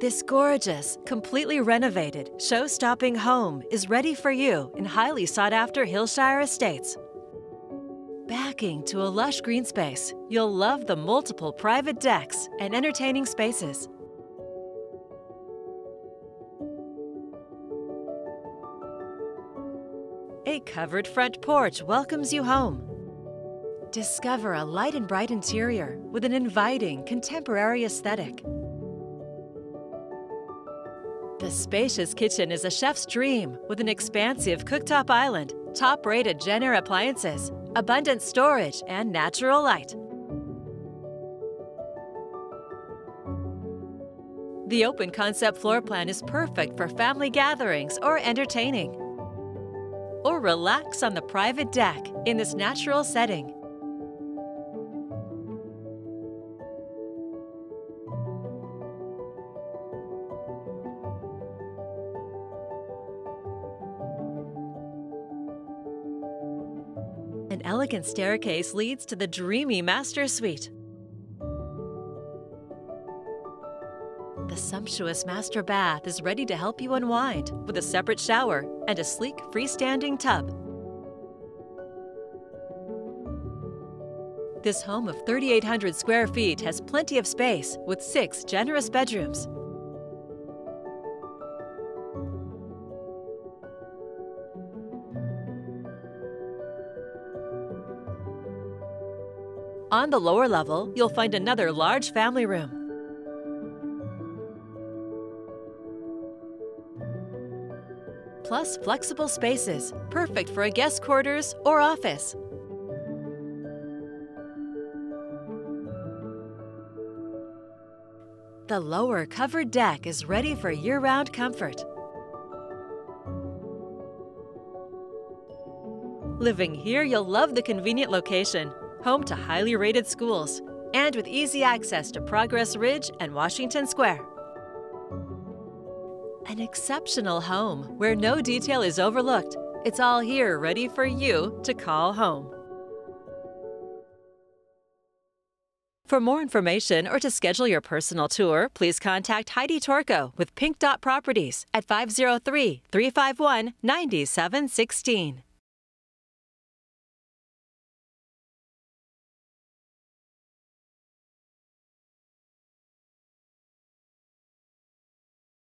This gorgeous, completely renovated, show stopping home is ready for you in highly sought after Hillshire Estates. Backing to a lush green space, you'll love the multiple private decks and entertaining spaces. A covered front porch welcomes you home. Discover a light and bright interior with an inviting, contemporary aesthetic. The spacious kitchen is a chef's dream with an expansive cooktop island, top rated Jenn-Air appliances, abundant storage, and natural light. The open concept floor plan is perfect for family gatherings or entertaining. Or relax on the private deck in this natural setting. An elegant staircase leads to the dreamy master suite. The sumptuous master bath is ready to help you unwind with a separate shower and a sleek freestanding tub. This home of 3,800 square feet has plenty of space with six generous bedrooms. On the lower level, you'll find another large family room. Plus flexible spaces, perfect for a guest quarters or office. The lower covered deck is ready for year-round comfort. Living here, you'll love the convenient location home to highly rated schools, and with easy access to Progress Ridge and Washington Square. An exceptional home where no detail is overlooked. It's all here ready for you to call home. For more information or to schedule your personal tour, please contact Heidi Torkko with Pink Dot Properties at 503 351 9716.